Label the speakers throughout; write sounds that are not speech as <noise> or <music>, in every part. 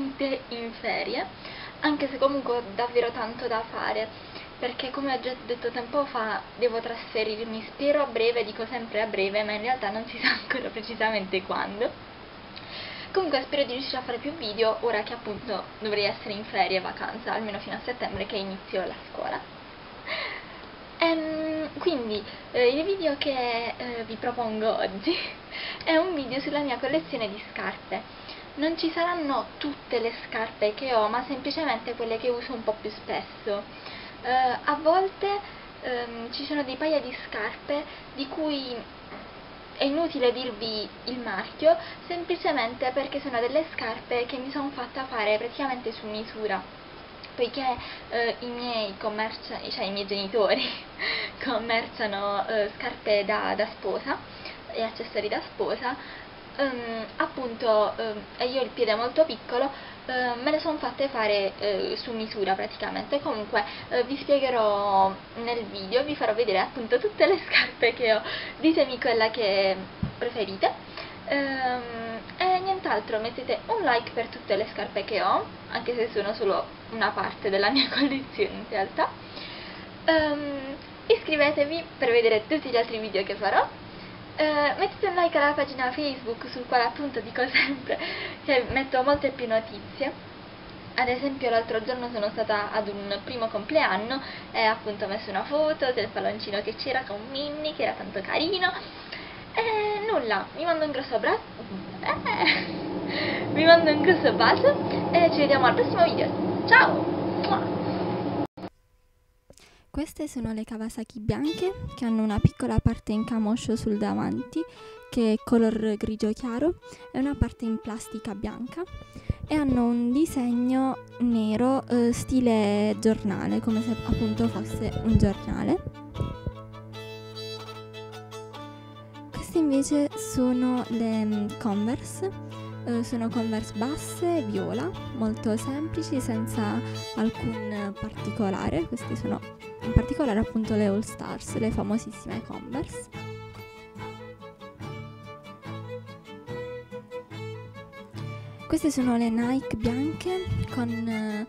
Speaker 1: veramente in ferie, anche se comunque ho davvero tanto da fare, perché come ho già detto tempo fa devo trasferirmi, spero a breve, dico sempre a breve, ma in realtà non si sa <laughs> ancora precisamente quando. Comunque spero di riuscire a fare più video ora che appunto dovrei essere in ferie e vacanza, almeno fino a settembre che inizio la scuola. Ehm, quindi eh, il video che eh, vi propongo oggi <laughs> è un video sulla mia collezione di scarpe. Non ci saranno tutte le scarpe che ho, ma semplicemente quelle che uso un po' più spesso. Eh, a volte ehm, ci sono dei paia di scarpe di cui è inutile dirvi il marchio, semplicemente perché sono delle scarpe che mi sono fatta fare praticamente su misura poiché eh, i miei cioè i miei genitori <laughs> commerciano eh, scarpe da, da, sposa e accessori da sposa, ehm, appunto, ehm, e io il piede molto piccolo, eh, me le sono fatte fare eh, su misura praticamente. Comunque eh, vi spiegherò nel video vi farò vedere appunto tutte le scarpe che ho. Ditemi quella che preferite. Ehm, e nient'altro mettete un like per tutte le scarpe che ho anche se sono solo una parte della mia <laughs> collezione in realtà. Ehm, iscrivetevi per vedere tutti gli altri video che farò eh, mettete un like alla pagina Facebook sul quale appunto dico sempre <laughs> che metto molte più notizie. Ad esempio l'altro giorno sono stata ad un primo compleanno e appunto ho messo una foto del palloncino che c'era con Minnie che era tanto carino. E nulla, vi mando un grosso abbraccio vi <laughs> mando un grosso bacio e ci vediamo al prossimo video. Ciao
Speaker 2: queste sono le Kawasaki bianche che hanno una piccola parte in camoscio sul davanti che è color grigio chiaro e una parte in plastica bianca e hanno un disegno nero eh, stile giornale come se appunto fosse un giornale. Queste invece sono le mm, Converse eh, sono Converse basse, viola, molto semplici, senza alcun particolare. Queste sono in particolare appunto le All Stars, le famosissime Converse. Queste sono le Nike bianche con eh,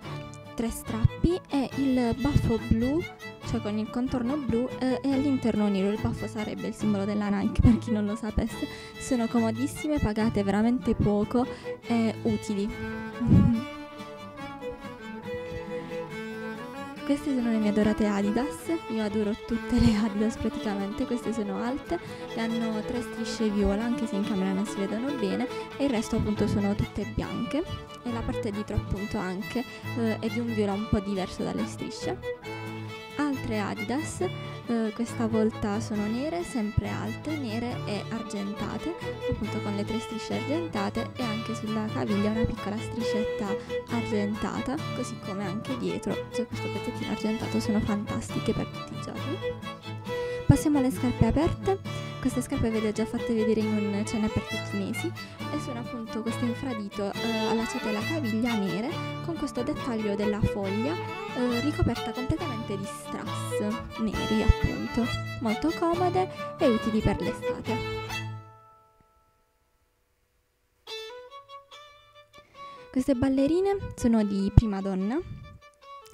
Speaker 2: tre strappi e il baffo blu cioè con il contorno blu eh, e all'interno nero, il baffo sarebbe il simbolo della Nike per chi non lo sapesse, sono comodissime, pagate veramente poco e utili. <laughs> Queste sono le mie adorate Adidas, io adoro tutte le Adidas praticamente, queste sono alte e hanno tre strisce viola anche se in camera non si vedono bene e il resto appunto sono tutte bianche. E la parte dietro appunto anche eh, è di un viola un po' diverso dalle strisce. Altre Adidas, eh, questa volta sono nere, sempre alte, nere e argentate, appunto con le tre strisce argentate e anche sulla caviglia una piccola striscetta argentata, così come anche dietro c'è questo pezzettino argentato, sono fantastiche per tutti i giorni. Passiamo alle scarpe aperte. Queste scarpe ve le ho già fatte vedere in un cena per tutti i mesi e sono appunto queste infradito eh, allacciate alla caviglia nere questo dettaglio della foglia eh, ricoperta completamente di strass neri appunto, molto comode e utili per l'estate. Queste ballerine sono di prima donna,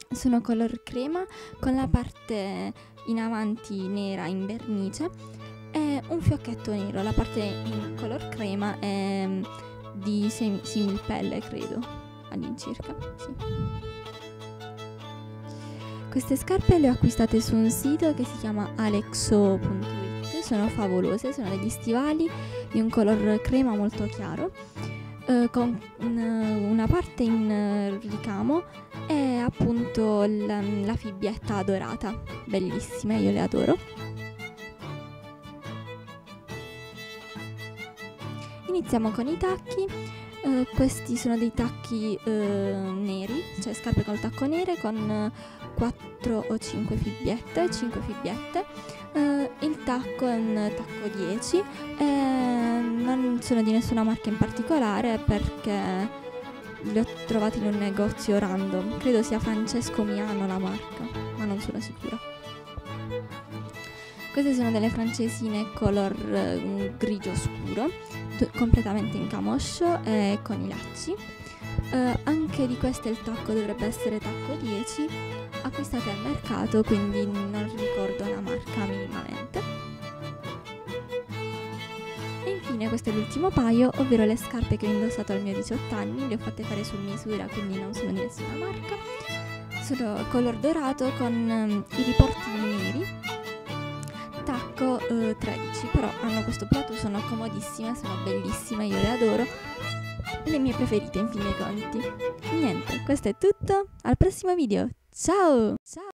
Speaker 2: sono color crema con la parte in avanti nera in vernice e un fiocchetto nero, la parte in color crema è mm, di sem- similpelle credo, all'incirca, sì. Queste scarpe le ho acquistate su un sito che si chiama alexo.it, sono favolose, sono degli stivali di un color crema molto chiaro, eh, con una parte in ricamo e appunto la, la fibbietta dorata, bellissime, io le adoro. Iniziamo con i tacchi. Uh, questi sono dei tacchi uh, neri, cioè scarpe col tacco nere con 4 o 5 fibbiette, 5 fibbiette. Il tacco è un tacco 10 e non sono di nessuna marca in particolare perché li ho trovati in un negozio random. Credo sia Francesco Miano la marca, ma non sono sicura. Queste sono delle francesine color eh, grigio scuro, t- completamente in camoscio e con i lacci. Uh, anche di questo il tacco dovrebbe essere tacco 10, acquistate al mercato, quindi non ricordo la marca minimamente. E infine questo è l'ultimo paio, ovvero le scarpe che ho indossato al mio 18 anni, le ho fatte fare su misura, quindi non sono di nessuna marca. Sono color dorato con um, i riportini neri, tacco uh, 13, però hanno questo piatto, sono comodissime, sono bellissime, io le adoro le mie preferite in fin dei conti. Niente, questo è tutto, al prossimo video, ciao! Ciao!